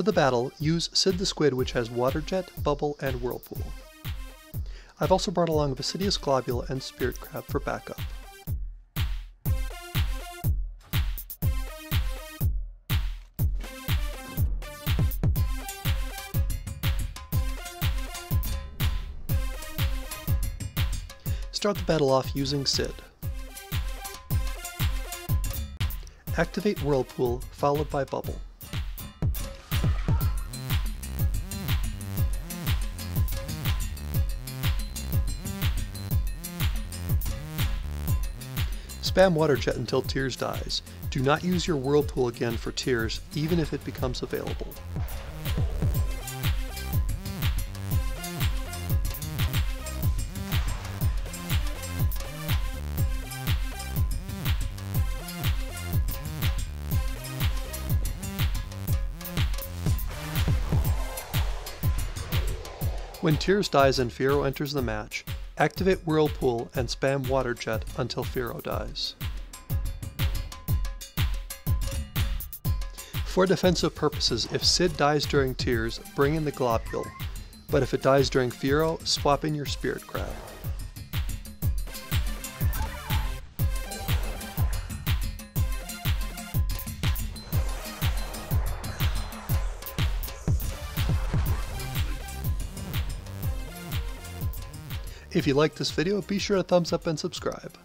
For the battle, use Syd the Squid which has Water Jet, Bubble, and Whirlpool. I've also brought along Viscidus Globule and Spirit Crab for backup. Start the battle off using Syd. Activate Whirlpool, followed by Bubble. Spam Water Jet until Tirs dies. Do not use your Whirlpool again for Tirs, even if it becomes available. When Tirs dies and Fiero enters the match, activate Whirlpool and spam Water Jet until Fiero dies. For defensive purposes, if Syd dies during Tirs, bring in the Globule, but if it dies during Fiero, swap in your Spirit Crab. If you liked this video, be sure to thumbs up and subscribe.